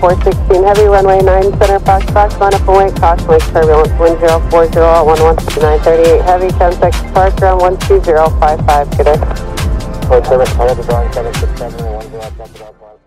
416 Heavy, runway 9 center Fox Fox, line up and caution turbulence, wind 040 at 11938 Heavy, 10 seconds ground 12055, good day. 7 service, Toyota drawing 767, 10,